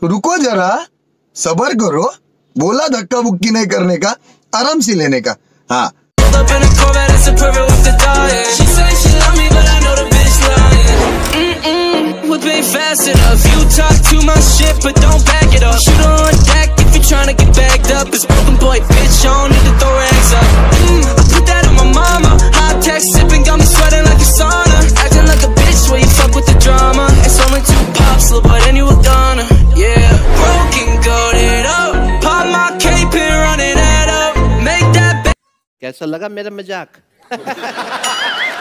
तो रुको जरा सबर करो बोला धक्का बुक्की नहीं करने का आराम से लेने का हाँ Shoot on deck if you're trying to get bagged up. It's broken boy, bitch. I don't need to throw rags up. कैसा लगा मेरा मज़ाक?